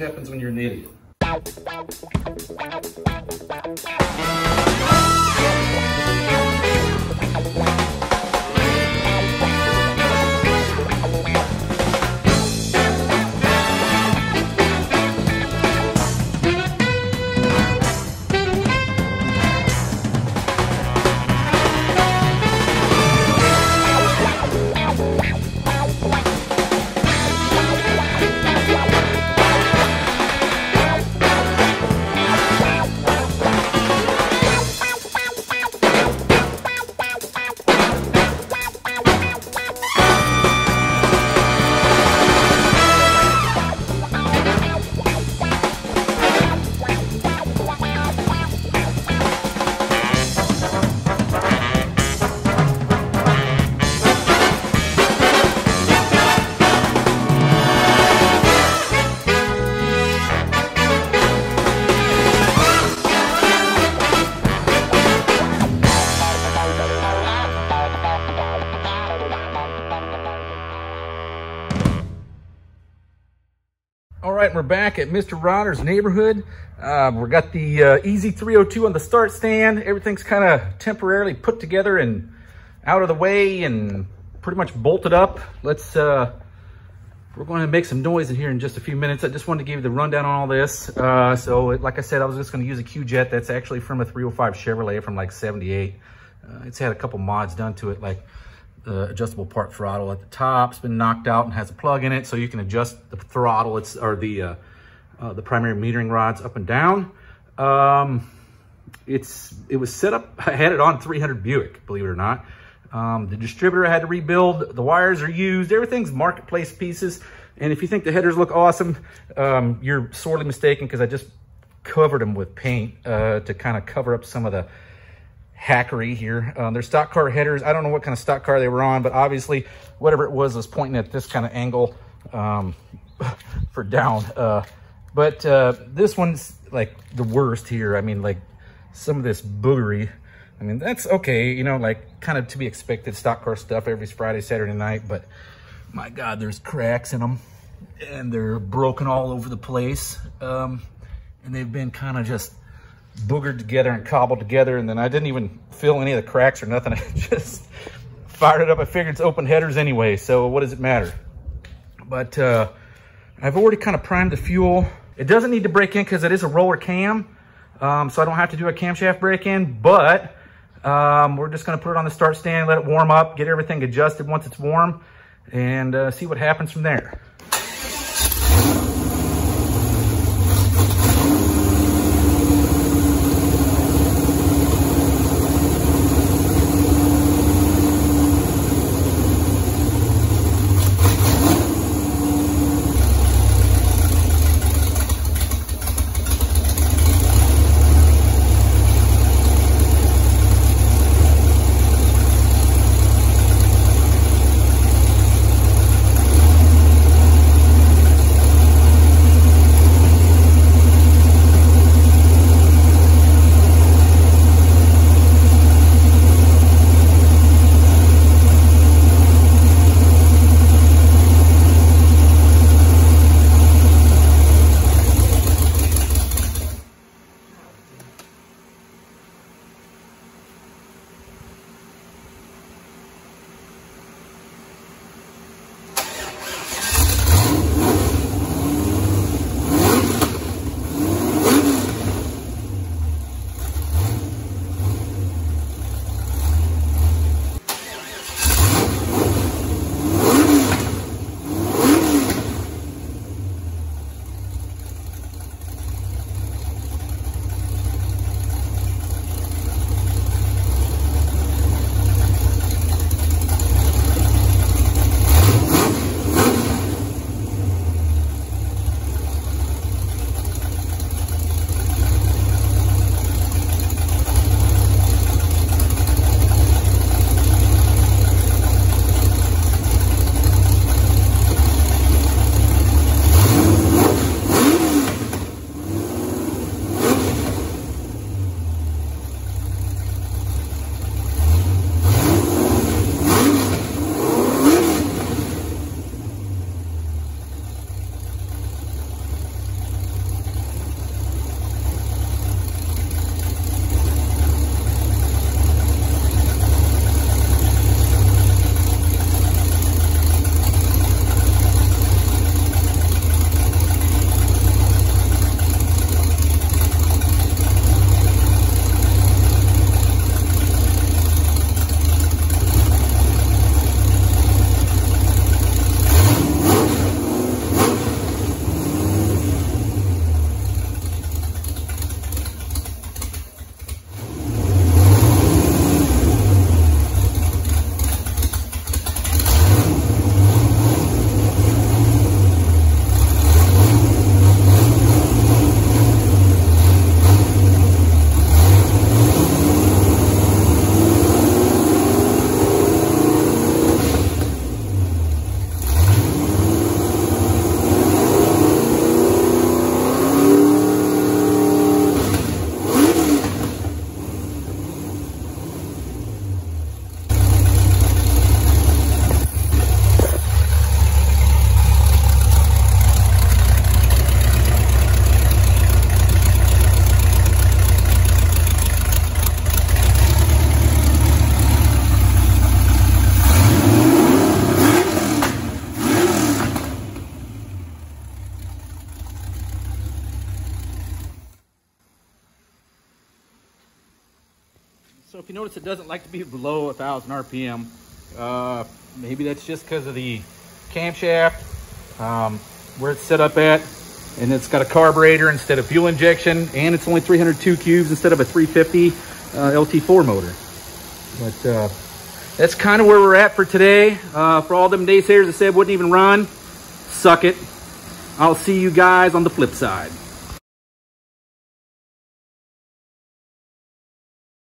happens when you're an idiot. All we're back at Mr. Rodder's neighborhood. Uh, we got the uh, EZ 302 on the start stand. Everything's kind of temporarily put together and out of the way and pretty much bolted up. Let's, uh, we're going to make some noise in here in just a few minutes. I just wanted to give you the rundown on all this. Uh, so like I said, I was just going to use a Q-Jet. That's actually from a 305 Chevrolet from like 78. Uh, it's had a couple mods done to it, like the adjustable part throttle at the top. It's been knocked out and has a plug in it, so you can adjust the throttle. It's or the uh, uh, the primary metering rods up and down. Um, it's it was set up. I had it on 300 Buick, believe it or not. Um, the distributor I had to rebuild. The wires are used. Everything's marketplace pieces. And if you think the headers look awesome, um, you're sorely mistaken because I just covered them with paint uh, to kind of cover up some of the hackery here. Um, they're stock car headers. I don't know what kind of stock car they were on, but obviously whatever it was was pointing at this kind of angle um, for down. Uh, but uh, this one's like the worst here. I mean, like some of this boogery. I mean, that's okay, you know, like kind of to be expected stock car stuff every Friday, Saturday night. But my God, there's cracks in them and they're broken all over the place. Um, and they've been kind of just boogered together and cobbled together. And then I didn't even fill any of the cracks or nothing. I just fired it up. I figured it's open headers anyway. So what does it matter? But uh, I've already kind of primed the fuel. It doesn't need to break in because it is a roller cam. Um, so I don't have to do a camshaft break in, but um, we're just gonna put it on the start stand, let it warm up, get everything adjusted once it's warm, and uh, see what happens from there. You notice it doesn't like to be below a thousand RPM. Uh, maybe that's just because of the camshaft, um, where it's set up at. And it's got a carburetor instead of fuel injection. And it's only 302 cubes instead of a 350 uh, LT4 motor. But uh, that's kind of where we're at for today. Uh, for all them naysayers that said wouldn't even run, suck it. I'll see you guys on the flip side.